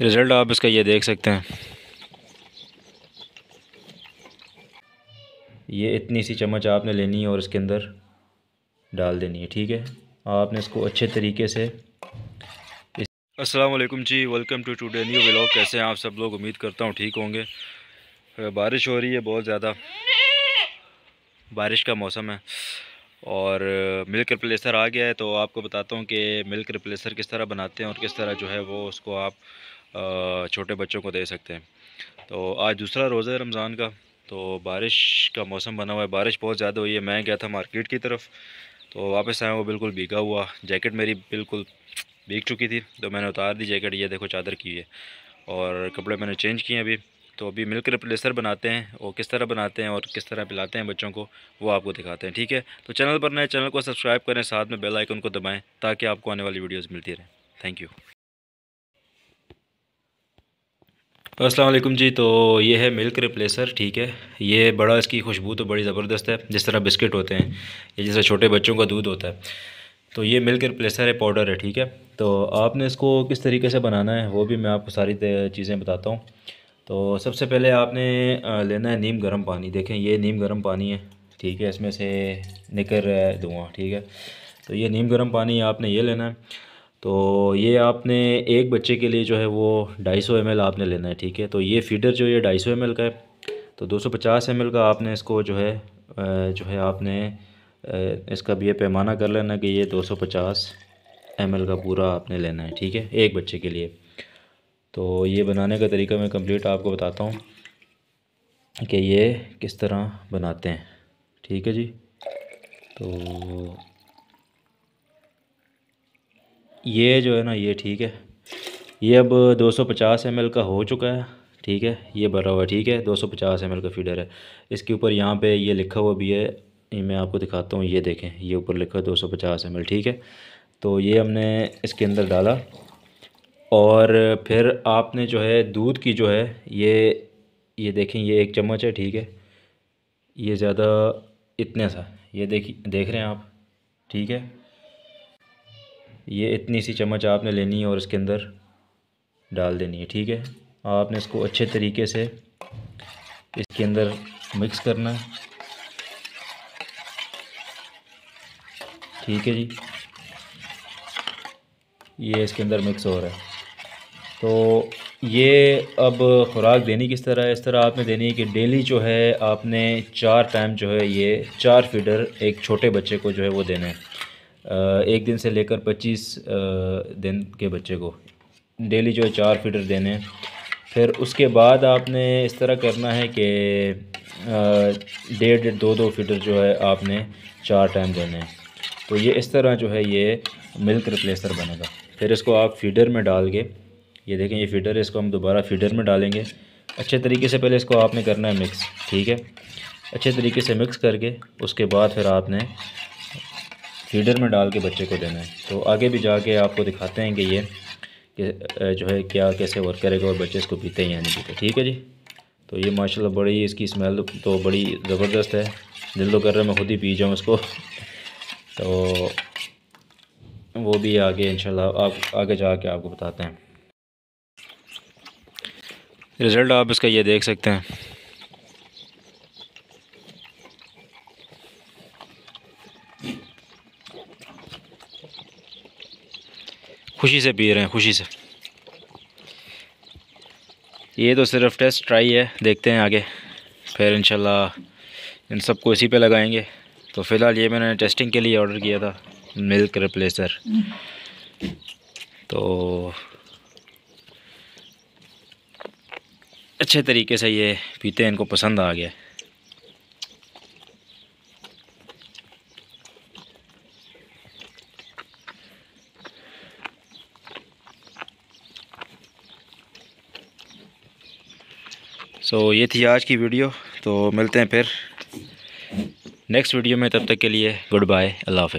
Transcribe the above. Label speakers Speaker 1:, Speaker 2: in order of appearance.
Speaker 1: Result आप इसका ये देख सकते हैं। ये इतनी सी चम्मच आपने लेनी है और इसके अंदर डाल देनी है, ठीक है? आपने इसको अच्छे तरीके से वालेकुम जी welcome to today new vlog कैसे हैं आप सब लोग? उम्मीद करता हूँ ठीक होंगे। बारिश हो रही है बहुत ज़्यादा। बारिश का मौसम है। और मिल्क रिप्लेसर आ गया है तो आपको बताता हूँ कि मिल्क रिप्लेसर किस तरह बनाते हैं और किस तरह जो है वो उसको आप छोटे बच्चों को दे सकते हैं। तो आज दूसरा रोज़ा है रमज़ान का तो बारिश का मौसम बना हुआ है। बारिश बहुत ज़्यादा हुई है, मैं गया था मार्केट की तरफ़ तो वापस आया वो बिल्कुल भीगा हुआ। जैकेट मेरी बिल्कुल भीग चुकी थी तो मैंने उतार दी जैकेट, ये देखो चादर की है, और कपड़े मैंने चेंज किए अभी। तो अभी मिल्क रिप्लेसर बनाते हैं और किस तरह बनाते हैं और किस तरह पिलाते हैं बच्चों को, वो आपको दिखाते हैं, ठीक है? तो चैनल पर नए चैनल को सब्सक्राइब करें, साथ में बेल आइकन को दबाएँ, ताकि आपको आने वाली वीडियोस मिलती रहें। Thank you. असलम जी तो ये है मिल्क रिप्लेसर, ठीक है? ये बड़ा इसकी खुशबू तो बड़ी ज़बरदस्त है, जिस तरह बिस्किट होते हैं, या जैसे छोटे बच्चों का दूध होता है। तो ये मिल्क रिप्लेसर है, पाउडर है, ठीक है? तो आपने इसको किस तरीके से बनाना है, वो भी मैं आपको सारी चीज़ें बताता हूँ। तो सबसे पहले आपने लेना है नीम गर्म पानी, देखें, ये नीम गर्म पानी है, ठीक है? इसमें से निकल रहा है धुआँ, ठीक है? तो ये नीम गर्म पानी आपने ये लेना है। तो ये आपने एक बच्चे के लिए जो है वो ढाई सौ एम आपने लेना है, ठीक है? तो ये फीडर जो ये ढाई सौ एम का है। तो दो सौ पचास एम का आपने इसको जो है जो है आपने इसका भी ये पैमाना कर लेना कि ये दो सौ पचास एम का पूरा आपने लेना है, ठीक है? एक बच्चे के लिए। तो ये बनाने का तरीका मैं कंप्लीट आपको बताता हूँ कि ये किस तरह बनाते हैं, ठीक है जी? तो ये जो है ना, ये ठीक है। ये अब 250 ml का हो चुका है, ठीक है। ये भरा हुआ ठीक है। 250 ml का फीडर है। इसके ऊपर यहाँ पे ये लिखा हुआ भी है, ये मैं आपको दिखाता हूँ, ये देखें। ये ऊपर लिखा है 250 ml ठीक है। तो ये हमने इसके अंदर डाला और फिर आपने जो है, दूध की जो है, ये ये देखें, ये एक चम्मच है, ठीक है। ये ज़्यादा इतने सा, ये देखिए देख रहे हैं आप, ठीक है। ये इतनी सी चम्मच आपने लेनी है और इसके अंदर डाल देनी है, ठीक है? आपने इसको अच्छे तरीके से इसके अंदर मिक्स करना। है ठीक है जी? ये इसके अंदर मिक्स हो रहा है। तो ये अब ख़ुराक देनी किस तरह है? इस तरह आपने देनी है कि डेली जो है आपने चार टाइम जो है ये, चार फीडर एक छोटे बच्चे को जो है वो देना है। एक दिन से लेकर पच्चीस दिन के बच्चे को। डेली जो है चार फीडर देने। हैं फिर उसके बाद आपने इस तरह करना है कि डेढ़ डेढ़, दो दो फीडर जो है आपने चार टाइम देने हैं। तो ये इस तरह जो है ये मिल्क रिप्लेसर बनेगा। फिर इसको आप फीडर में डाल के, ये देखें, ये फीडर है इसको हम दोबारा फीडर में डालेंगे। अच्छे तरीके से पहले इसको आपने करना है मिक्स, ठीक है? अच्छे तरीके से मिक्स करके उसके बाद फिर आपने फीडर में डाल के बच्चे को देना है। तो आगे भी जाके आपको दिखाते हैं कि ये, कि जो है क्या, कैसे वर्क करेगा और बच्चे इसको पीते हैं या नहीं पीते। ठीक है जी? तो ये माशाल्लाह बड़ी इसकी स्मेल तो बड़ी ज़बरदस्त है। दिल तो कर रहा है मैं खुद ही पी जाऊँ इसको। तो वो भी आगे इंशाल्लाह आप, आगे जाके आपको बताते हैं। रिज़ल्ट आप इसका ये देख सकते हैं। खुशी से पी रहे हैं, खुशी से। ये तो सिर्फ़ टेस्ट ट्राई है, देखते हैं आगे। फिर इंशाल्लाह इन सबको इसी पे लगाएँगे। तो फ़िलहाल ये मैंने टेस्टिंग के लिए ऑर्डर किया था, मिल्क रिप्लेसर। तो अच्छे तरीके से ये पीते हैं, इनको पसंद आ गया। सो so, ये थी आज की वीडियो तो मिलते हैं फिर नेक्स्ट वीडियो में तब तक के लिए गुड बाय अल्लाह हाफ़